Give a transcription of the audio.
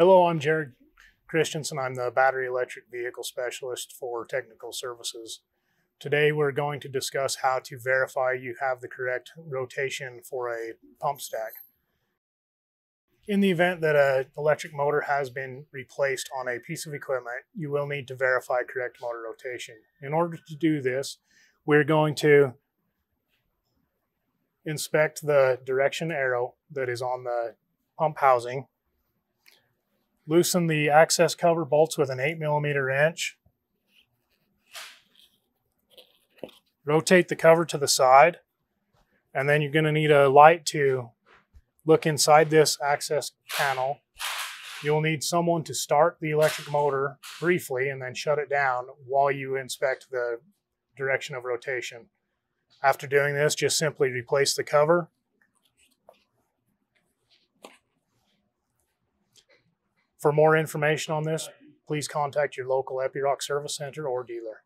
I'm Jared Christensen. I'm the battery electric vehicle specialist for technical services. Today we're going to discuss how to verify you have the correct rotation for a pump stack. In the event that an electric motor has been replaced on a piece of equipment, you will need to verify correct motor rotation. In order to do this, we're going to inspect the direction arrow that is on the pump housing Loosen the access cover bolts with an 8 millimeter wrench. Rotate the cover to the side. And then you're going to need a light to look inside this access panel. You'll need someone to start the electric motor briefly and then shut it down while you inspect the direction of rotation. After doing this, just simply replace the cover For more information on this, please contact your local Epiroc service center or dealer.